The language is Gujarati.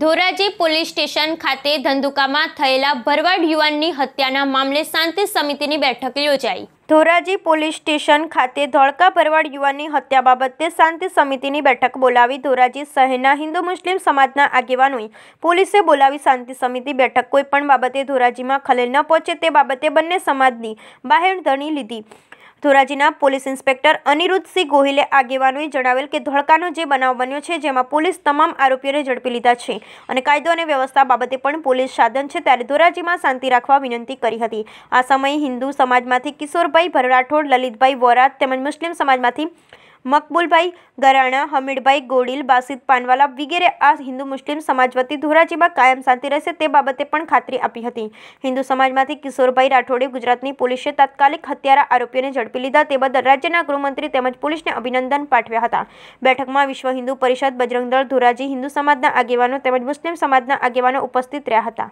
ધોરાજી પોલીસ સ્ટેશન ખાતે ધંધુકામાં થયેલા ભરવાડ યુવાનની હત્યાના મામલે શાંતિ સમિતિની બેઠક યોજાઈ. ધોરાજી પોલીસ સ્ટેશન ખાતે ધોળકા ભરવાડ યુવાનની હત્યા બાબતે શાંતિ સમિતિની બેઠક બોલાવી ધોરાજી શહેરના હિન્દુ મુસ્લિમ સમાજના આગેવાનોએ પોલીસે બોલાવી શાંતિ સમિતિ બેઠક કોઈપણ બાબતે ધોરાજીમાં ખલેલ ન પહોંચે તે બાબતે બંને સમાજની બાહેંધણી લીધી. ધોરાજીના પોલીસ ઇન્સ્પેક્ટર અનિરુદ્ધસિંહ ગોહિલે આગેવાનોએ જણાવેલ કે ધોળકાનો જે બનાવ બન્યો છે, જેમાં પોલીસ તમામ આરોપીઓને ઝડપી લીધા છે અને કાયદો અને વ્યવસ્થા બાબતે પણ પોલીસ સાધન છે ત્યારે ધોરાજીમાં શાંતિ રાખવા વિનંતી કરી હતી. આ સમયે હિન્દુ સમાજમાંથી કિશોરભાઈ ભરરાઠોડ, લલિતભાઈ વોરા તેમજ મુસ્લિમ સમાજમાંથી મકબૂલભાઈ ગરાણા, હમીરભાઈ ગોડિલ, બાસિત પાનવાલા વગેરે આ હિન્દુ મુસ્લિમ સમાજ વતી ધોરાજીમાં કાયમ શાંતિ રહેશે તે બાબતે પણ ખાતરી આપી હતી. હિન્દુ સમાજમાંથી કિશોરભાઈ રાઠોડે ગુજરાતની પોલીસે તાત્કાલિક હત્યારા આરોપીઓને ઝડપી લીધા તે બદલ રાજ્યના ગૃહમંત્રી તેમજ પોલીસને અભિનંદન પાઠવ્યા હતા. બેઠકમાં વિશ્વ હિન્દુ પરિષદ, બજરંગદળ, ધોરાજી હિન્દુ સમાજના આગેવાનો તેમજ મુસ્લિમ સમાજના આગેવાનો ઉપસ્થિત રહ્યા હતા.